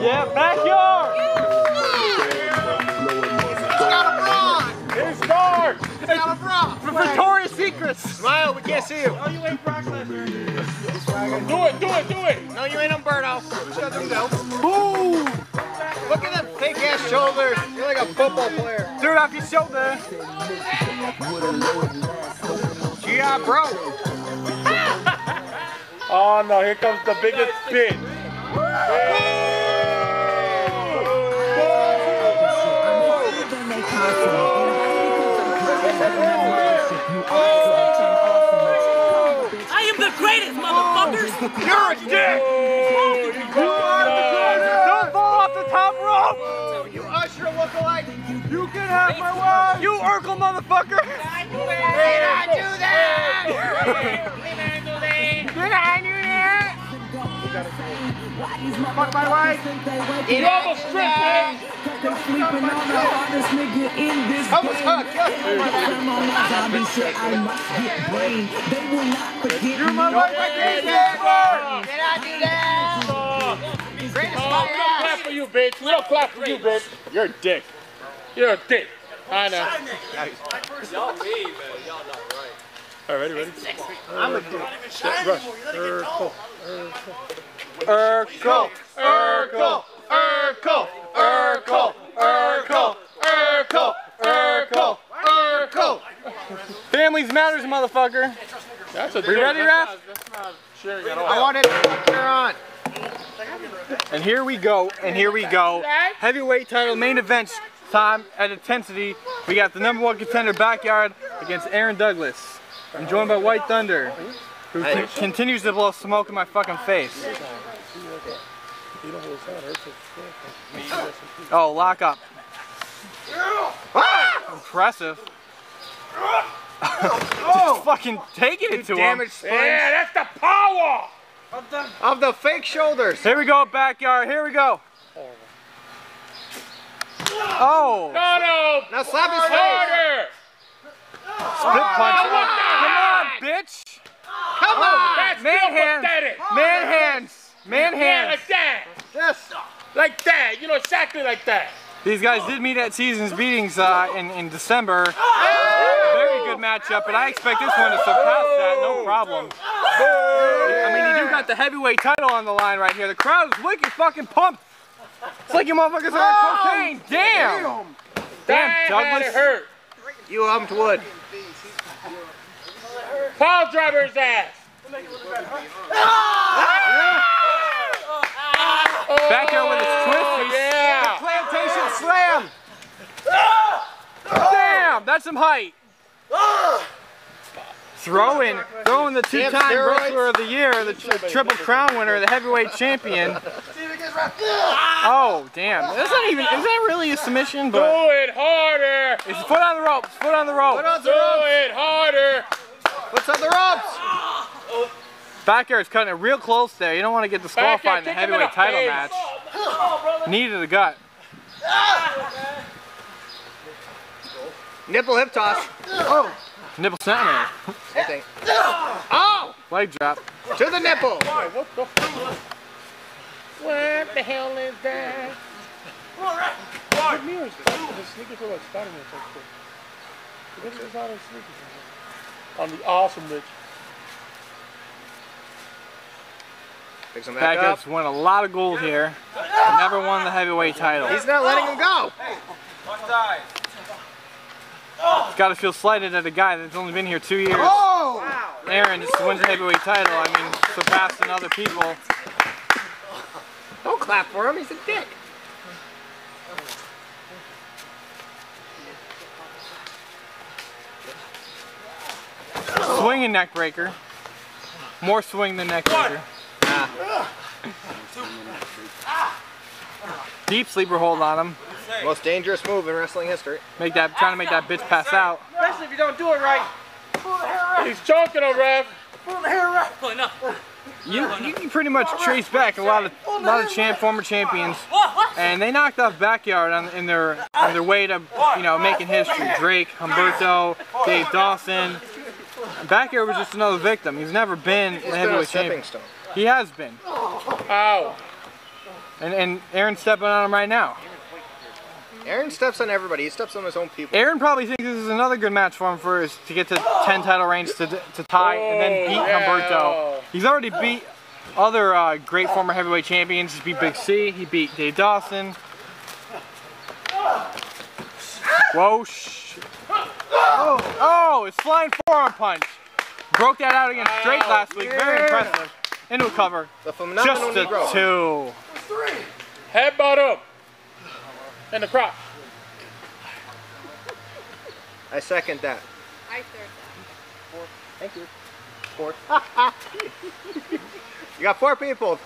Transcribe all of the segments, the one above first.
Yeah, backyard! Here's Star! Victoria's Secrets! Smile, we can't see you. Oh, you ate Brock Lesnar. Do it, do it, do it! No, you ain't Humberto. Shut them down. Ooh! Look at them fake ass shoulders. You're like a football player. Threw it off your shoulder. Yeah, bro. Oh no, here comes the biggest spin. I am the greatest, motherfuckers! You're a dick. Don't fall off the top rope! You Usher lookalike. You can have my wife! You Urkel motherfucker! Did I do that? Did I do that? Fuck my wife! You almost tripped, man. Almost hugged. You're my wife, I! Did I do that? Greatest Oh, we don't clap for you, bitch. We don't clap for you, bitch. You're a dick. You're a dick. I know. Y'all mean, man. Y'all right. All right, ready, ready? I'm a dick. Rush. Urkel. Urkel! Urkel, Urkel, Urkel, Urkel, Urkel, Urkel, Urkel. Families matters, motherfucker. That's a We ready, Raf? That's not sharing. I wanted to fuck on. And here we go, and here we go. Heavyweight title main event time at intensity. We got the number one contender backyard against Aaron Douglas. I'm joined by White Thunder, who con- continues to blow smoke in my fucking face. Oh, lock up. Impressive. Just fucking taking it to him. Damage Yeah, that's the power. of the fake shoulders. Here we go, backyard. Here we go. Oh, No, no. Now slap his face. Harder. spit punch. Come on, bitch. Come on. That's Man still hands. pathetic. Man hands. Man Yeah, hands. like that. Yes. Like that. You know exactly like that. These guys did meet at Seasons Beatings uh, in, in December. Very good matchup, but I expect this one to surpass that, no problem. I mean, you do got the heavyweight title on the line right here. The crowd is wicked fucking pumped. It's like you motherfuckers are on cocaine. Damn. Damn, That had Douglas. hurt. You humped wood. Paul driver his ass. Back there with his twist. Oh, yeah. Plantation slam. Damn, that's some height. Throwing, throwing the two-time wrestler of the year, the tri- triple crown winner, the heavyweight champion. Oh, damn. That's not even, is that really a submission? Do it harder. it's foot on the rope, foot on the rope. Put on Do the ropes. it harder. What's on the ropes? Back air is cutting it real close there. You don't want to get disqualified in the kick in heavyweight the title face. match. Knee to the gut. Nipple hip toss. Oh. Nipple centimeter. Same. Oh. Leg drop. To the nipple. What the fuck? What the hell is that? What mirrors? The sneakers are like Spider-Man type stuff. This is not a sneakers. On the awesome bitch. Picks him back Back up. won a lot of gold here. but Never won the heavyweight title. He's not letting him go. Got to feel slighted at a guy that's only been here two years. Oh. Aaron just wins the heavyweight title. I mean, surpassing other people. Don't clap for him. He's a dick. Swinging neck breaker. More swing than neck breaker. Ah. Deep sleeper hold on him. Most dangerous move in wrestling history. Make that trying to make that bitch pass out. Especially if you don't do it right. He's choking him, ref. Oh, no. You you can pretty much trace back a lot of a lot of champ former champions, and they knocked off backyard on in their on their way to you know making history. Drake, Humberto, Dave Dawson. Backyard was just another victim. He's never been He's the been a heavyweight champion. stone. He has been. Ow. And, and Aaron's stepping on him right now. Aaron steps on everybody. He steps on his own people. Aaron probably thinks this is another good match for him for his, to get to 10 title reigns to, to tie and then beat Oh, yeah. Humberto. He's already beat other uh, great former heavyweight champions. He beat Big C, he beat Dave Dawson. Whoa, sh oh, oh, it's flying forearm punch. Broke that out against Drake oh, last week, very impressive. Into a cover, The phenomenal just a Negro. two. Headbutt him. And the crotch. I second that. I third that. Four. Thank you. Four. you got four people.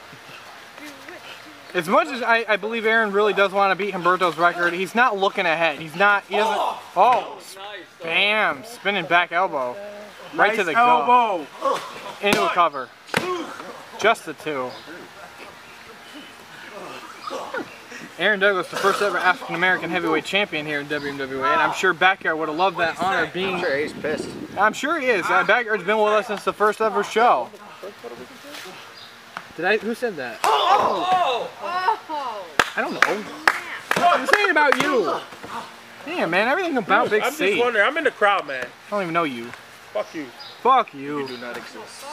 As much as I, I believe Aaron really does want to beat Humberto's record, he's not looking ahead. He's not, he doesn't, oh, bam, spinning back elbow. Right to the elbow. Into a cover. Just the two. Aaron Douglas, the first ever African American heavyweight champion here in WMWA, and I'm sure Backyard would have loved that honor being. Sure, he's pissed. I'm sure he is. Uh, Backyard's been with us since the first ever show. Did I? Who said that? Oh! I don't know. I'm saying about you. Damn, man, everything about Big I'm C. just wondering. I'm in the crowd, man. I don't even know you. Fuck you. Fuck you. You Do not exist.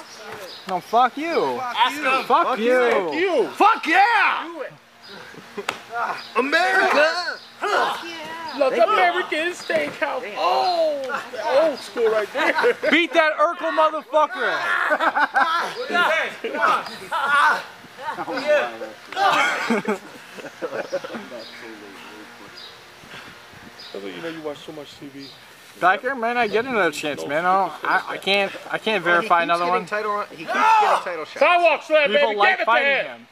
No, fuck you. Ask him. Fuck you. Fuck you. Fuck yeah! Do it. America! Look, American Steakhouse. Oh, old school right there. Beat that Urkel motherfucker. That's what you know you watch so much TV. Backer, man, I get another chance, man. I, don't, I, I can't, I can't oh, verify keeps another one. Title, run- he keeps getting title shots. Sidewalk slam, People baby. like Give it to fighting him. him.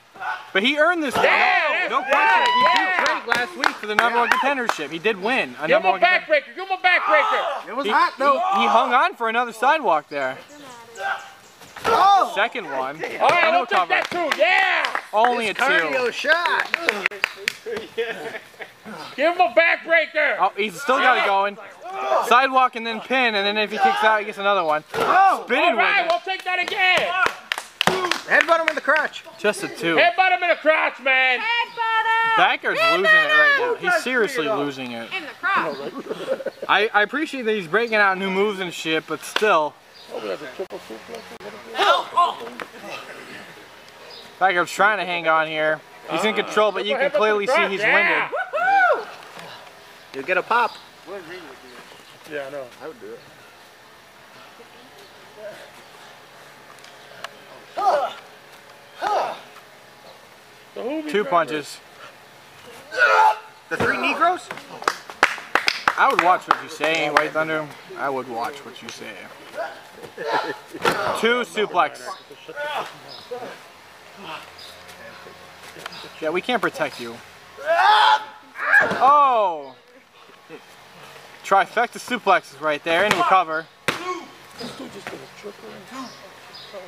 But he earned this. Yeah, no, no that's question. right, He yeah. beat Drake last week for the number one contendership. He did win a Give him number a one contender. backbreaker. Give him a backbreaker. It was He, hot though. he, he hung on for another sidewalk there. Oh! Second one. All right, I'll a take cover. that too. Yeah. Only a two. Cardio shot. Give him a backbreaker. Oh, he's still got it going. Sidewalk and then pin, and then if he kicks out, he gets another one. Oh. Spinning All with right, it. we'll take that again. Headbutt him in the crotch. Just a two. Headbutt him in the crotch, man. Headbutt him. Backard's losing it right now. He's seriously losing it. In the crowd. I, I appreciate that he's breaking out new moves and shit, but still. Oh, that's a triple suplex. Backard's trying to hang on here. He's in control, but you can clearly see he's Yeah. winded. You get a pop. Yeah, I know. I would do it. So who we Two punches. The three Negroes? I would watch what you say, White Thunder. I would watch what you say. Two suplex. Yeah, we can't protect you. Oh! Trifecta suplexes right there into a cover.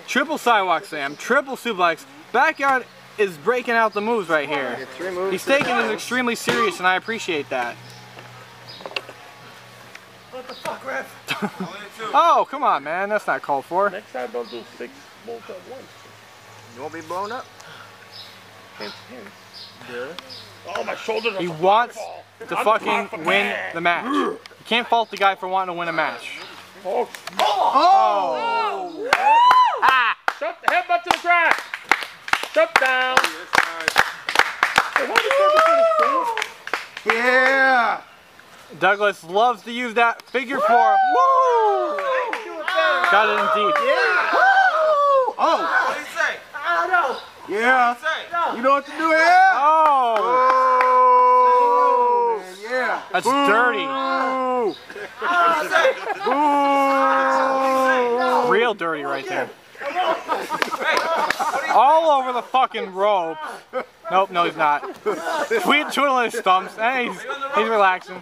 Triple sidewalk slam, triple suplex. Backyard is breaking out the moves right here. He's taking this extremely serious, and I appreciate that. oh, come on, man. That's not called for. Next time, don't do six bolts at once. You won't be blown up. Hint, hint. Oh, my shoulders He wants to fucking win the match. You can't fault the guy for wanting to win a match. Oh, Oh! shut the headbutt to the ground. Shut down. Hey, why did you say this Yeah. Douglas loves to use that figure four. Woo! Got it in deep. Yeah. Oh. What do you say? Yeah. Say. You know what to do here? Oh! Oh. Yeah. That's dirty. Real dirty right there. All over the fucking rope. Nope, no he's not. Tweet twiddling his thumbs. Hey, he's, he's relaxing.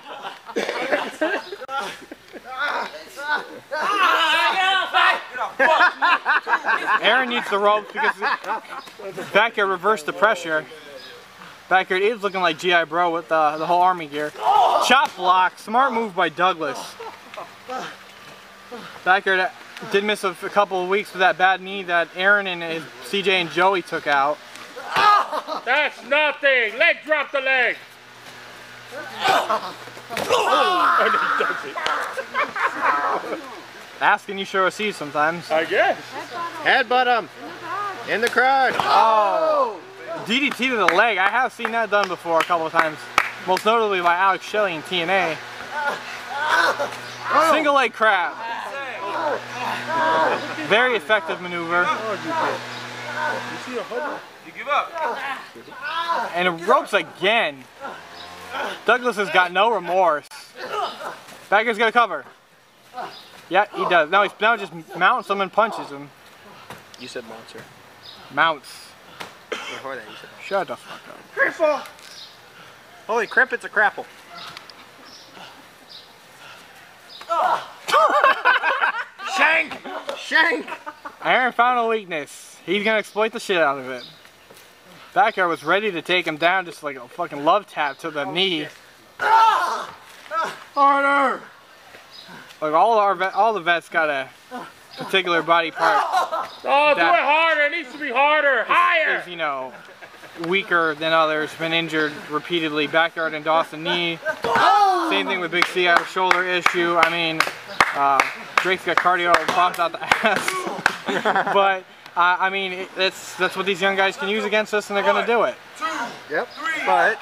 Aaron needs the ropes because Backyard reversed the pressure. Backyard is looking like G.I. Bro with uh, the whole army gear. Chop block, smart move by Douglas. Backyard did miss a, a couple of weeks with that bad knee that Aaron and his CJ and Joey took out. That's nothing. Leg drop the leg. and he does it. Asking you sure receive sometimes. I guess. Headbutt him. In the crowd. Oh! DDT to the leg. I have seen that done before a couple of times. Most notably by Alex Shelley in TNA. Single leg crab. Very effective maneuver. You see a hundred? You give up. And it ropes again. Douglas has got no remorse. Bagger's gonna cover. Yeah, he does. Now he's now just mounts him and punches him. You said monster. Mounts. Before that, you said. Shut the fuck up. Holy crap! It's a crapple. Shank! Shank! Aaron found a weakness. He's gonna exploit the shit out of it. Backer was ready to take him down just like a fucking love tap to the knee. Harder! Like all our vet, all the vets got a particular body part Oh, do it harder. It needs to be harder. Higher. is, you know, weaker than others, been injured repeatedly. Backyard and Dawson knee. Same thing with Big C. I have a shoulder issue. I mean, uh, Drake's got cardio bombs out the ass. but uh, I mean, it, that's that's what these young guys can use against us, and they're gonna do it. Yep. But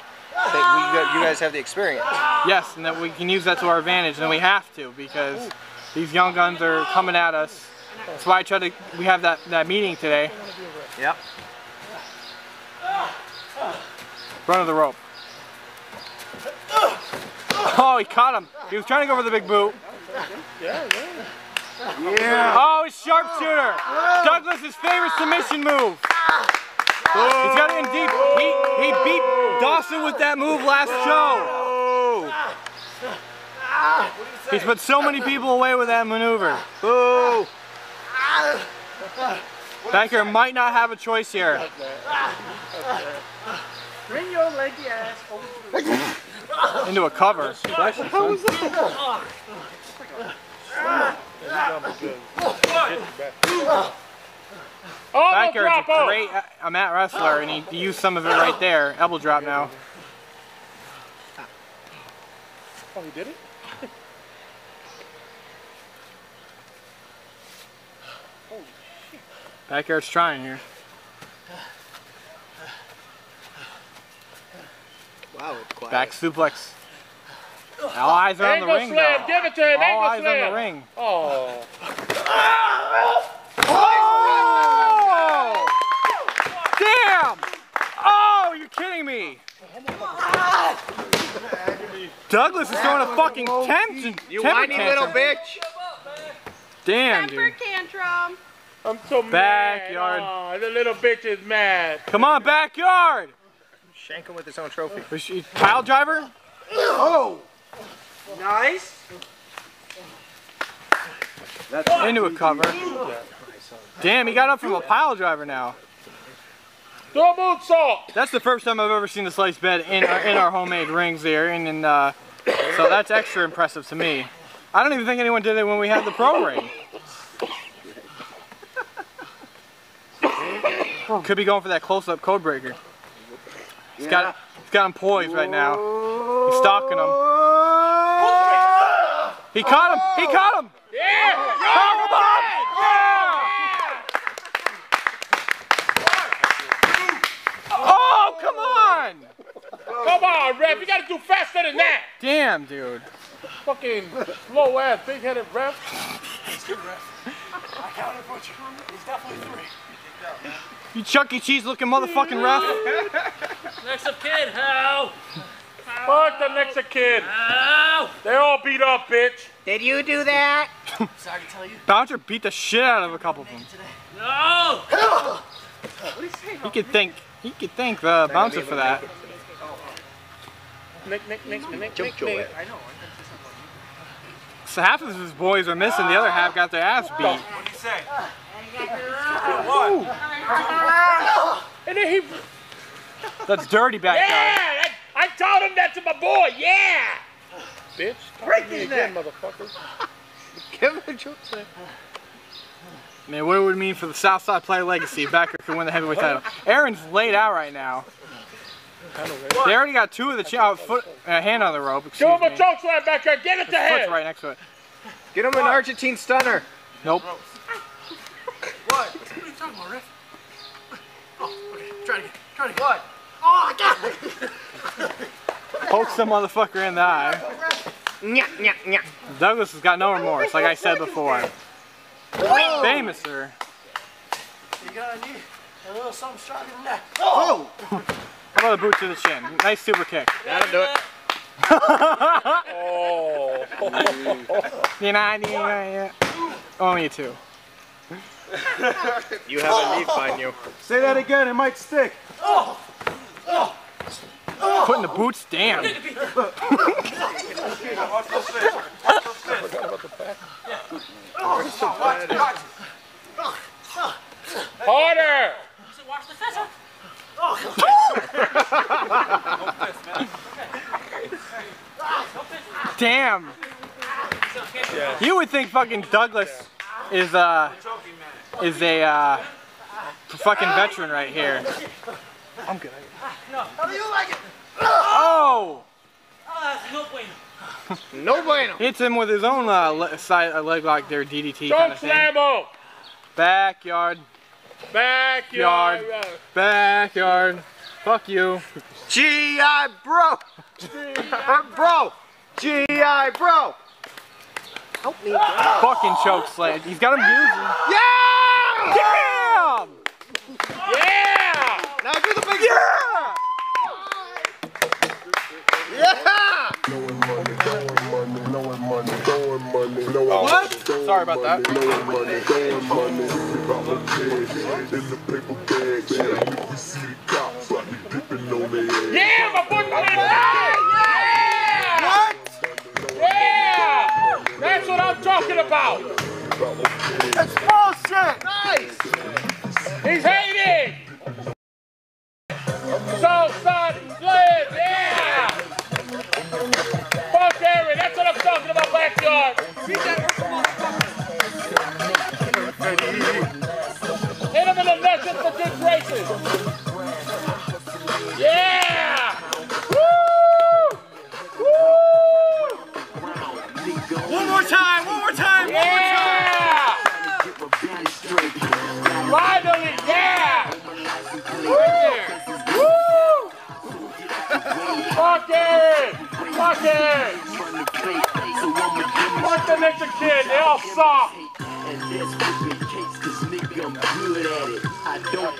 they, we, you guys have the experience. Yes, and that we can use that to our advantage, and we have to because these young guns are coming at us. That's why I try to. We have that that meeting today. Yep. Run of the rope. Oh, he caught him. He was trying to go for the big boot. Yeah, yeah. Yeah. Oh, he's sharpshooter. Douglas's favorite submission move. He's got it in deep. He he beat Dawson with that move last show. He's put so many people away with that maneuver. Boo! Backer might not have a choice here. Bring your leggy ass over. Into a cover. Oh, Backer is drop a off. great uh, mat wrestler, and he, he used some of it right there. Elbow drop now. Oh, he did it? Backyard's trying here. Wow, it's quiet. Back suplex. All eyes are on the Angle ring slam. though. Give it to him. All Angle eyes on the ring. Oh. Oh! Damn! Oh, you're kidding me! Douglas is throwing a fucking tempt. You temper whiny little bitch! Damn, Temper dude. Tantrum. I'm so Backyard. mad. Oh, the little bitch is mad. Come on, backyard. Shank him with his own trophy. Was she pile driver? Oh! Nice. That's into a cover. Damn, he got up from a pile driver now. Do a moonsault. That's the first time I've ever seen the sliced bread in our, in our homemade rings there, and, and uh, so that's extra impressive to me. I don't even think anyone did it when we had the pro ring. Could be going for that close-up code breaker. He's got he's got him poised right now. He's stalking him. He caught him. He caught him. Yeah. Oh, come on! Oh, come on! Come on, ref. You gotta do faster than that. Damn, dude. Fucking slow ass, big headed ref. He's good, ref. I counted for You Chuck E. Cheese looking motherfucking ref. Next up, kid. How? Fuck the next kid. How? They all beat up, bitch. Did you do that? Sorry to tell you. Bouncer beat the shit out of a couple of them. No! He could thank he could thank the bouncer for that. Nick, Nick, Nick, Nick, Nick, Choke Nick, joy. Nick. So half of his boys are missing, the other half got their ass beat. What do you say? What? And then he, That's dirty back there. yeah, that, I told him that to my boy, yeah. Bitch, break his again, motherfucker. Give him a choke slam. Man, what it would mean for the Southside Player legacy if Backer could win the heavyweight title. Aaron's laid out right now. They already got two of the ch- uh, foot, uh, hand on the rope. Give Excuse him a me. choke slam back there. Get it to Foot's him. right next to it. Get him an Argentine stunner. Nope. What? What are you talking about, Riff? Oh, okay. Try it again. Try it again. What? Oh, I got it. Poke some motherfucker in the eye. Nya, nya, nya. Douglas has got no remorse, like I said before. Famous, sir. You gotta need a little something stronger than that. Oh! How about a boot to the chin? Nice super kick. That'll do it. Oh. You know, uh, yeah, oh, yeah. Only two. You have a leaf on you. Say that again, it might stick. Putting the boots down. Watch those fists. Watch those fists. Watch, watch. Harder. Watch the fist. Damn. You would think fucking Douglas is uh is a uh fucking veteran right here. I'm good. No. How do you like it? Oh! Oh, that's no bueno. No bueno. Hits him with his own uh, le- side uh, leg lock there, DDT kind Choke of thing. slam him. Backyard, Backyard. backyard. Fuck you. G.I. bro. Or bro. G.I. bro. Help me. Fucking choke slam. He's got him using. Yeah! Damn! Yeah. Now do the big Yeah! Yeah! What? Sorry about that. Yeah, my boy. Yeah. What? Yeah. That's what I'm talking about. That's bullshit! Nice! He's hating. So, son, live. Yeah. Fuck Aaron. That's what I'm talking about, backyard. Hit kid, they all! And just in case, cause nigga, I'm good at it. I don't